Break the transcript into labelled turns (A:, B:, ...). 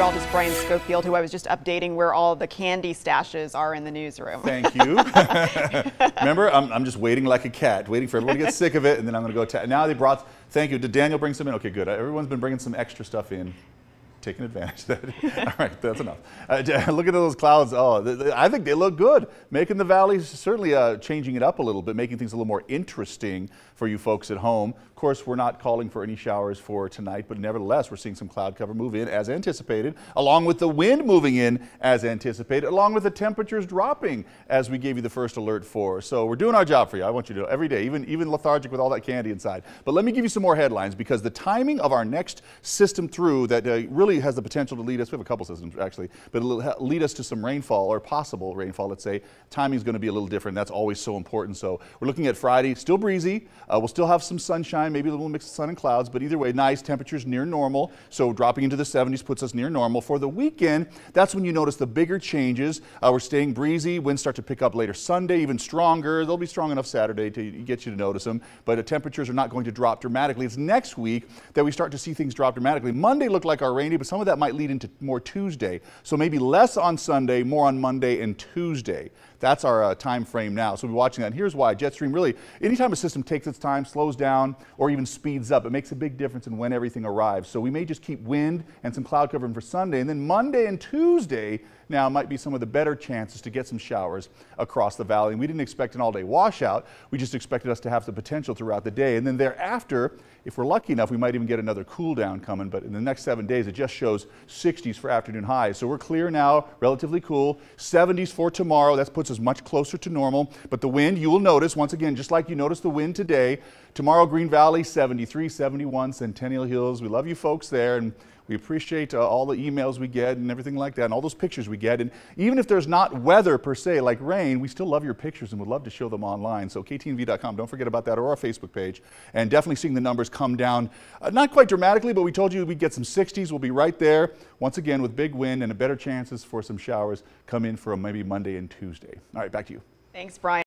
A: meteorologist Brian Schofield, who I was just updating where all the candy stashes are in the newsroom.
B: Thank you. Remember, I'm, I'm, just waiting like a cat, waiting for everyone to get sick of it, and then I'm going to go. now they brought. Thank you. Did Daniel bring some in? Okay, good. Everyone's been bringing some extra stuff in taking advantage of that. All right, that's enough. Uh, look at those clouds. Oh, I think they look good. Making the valleys, certainly uh, changing it up a little bit, making things a little more interesting for you folks at home. Of course, we're not calling for any showers for tonight, but nevertheless, we're seeing some cloud cover move in as anticipated, along with the wind moving in as anticipated, along with the temperatures dropping as we gave you the first alert for. So we're doing our job for you. I want you to know every day, even, even lethargic with all that candy inside. But let me give you some more headlines because the timing of our next system through that uh, really really has the potential to lead us, we have a couple systems actually, but it'll lead us to some rainfall or possible rainfall, let's say. Timing is going to be a little different. That's always so important. So we're looking at Friday, still breezy. Uh, we'll still have some sunshine, maybe a little mix of sun and clouds, but either way, nice temperatures near normal. So dropping into the 70s puts us near normal. For the weekend, that's when you notice the bigger changes. Uh, we're staying breezy. Winds start to pick up later Sunday, even stronger. They'll be strong enough Saturday to get you to notice them, but the temperatures are not going to drop dramatically. It's next week that we start to see things drop dramatically. Monday looked like our rainy, but some of that might lead into more Tuesday. So maybe less on Sunday, more on Monday and Tuesday. That's our uh, time frame now. So we'll be watching that. And here's why. Jetstream really, anytime a system takes its time, slows down, or even speeds up, it makes a big difference in when everything arrives. So we may just keep wind and some cloud covering for Sunday. And then Monday and Tuesday now might be some of the better chances to get some showers across the valley. And we didn't expect an all-day washout. We just expected us to have the potential throughout the day. And then thereafter, if we're lucky enough, we might even get another cool down coming. But in the next seven days, it just shows 60s for afternoon highs. So we're clear now, relatively cool. 70s for tomorrow. That puts us much closer to normal. But the wind, you will notice, once again, just like you noticed the wind today, tomorrow Green Valley, 73, 71, Centennial Hills. We love you folks there. And we appreciate uh, all the emails we get and everything like that, and all those pictures we get. And even if there's not weather per se, like rain, we still love your pictures and would love to show them online. So ktnv.com, don't forget about that, or our Facebook page. And definitely seeing the numbers come down, uh, not quite dramatically, but we told you we'd get some 60s. We'll be right there, once again, with big wind and a better chances for some showers come in for maybe Monday and Tuesday. All right, back to you.
A: Thanks, Brian.